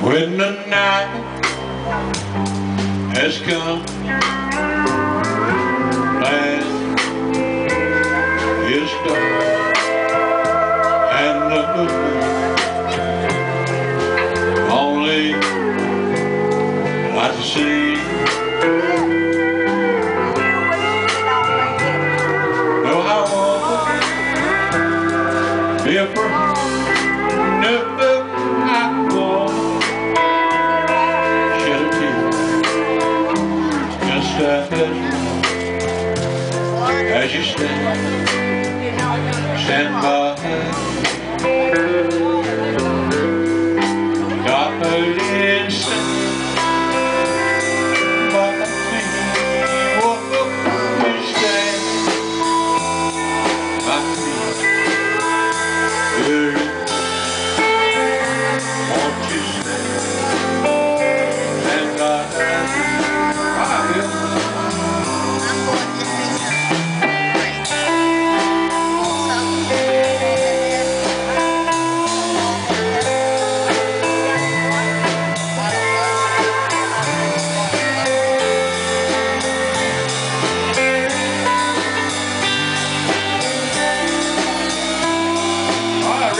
When the night has come. As you stand, stand by.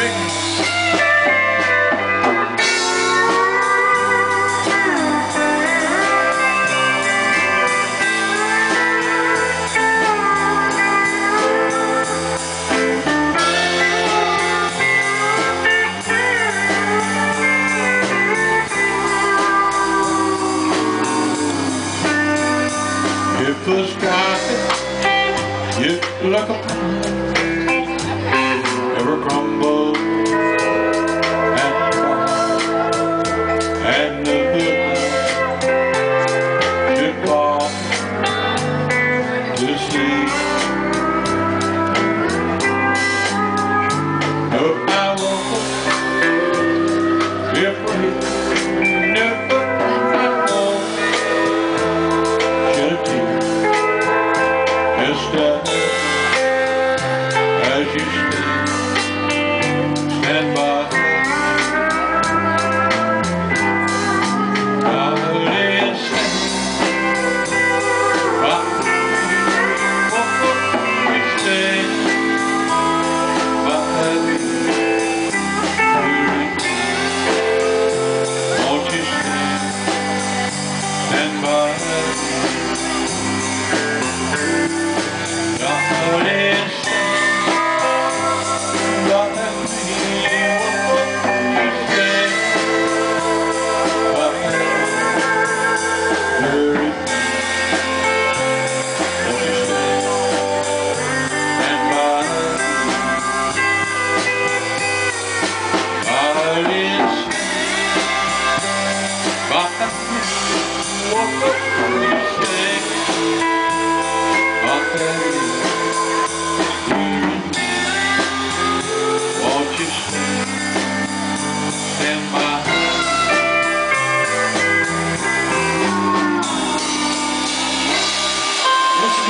If the sky, you look upon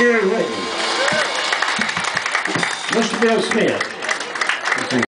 Gary Ray. Mr. Bill Smith.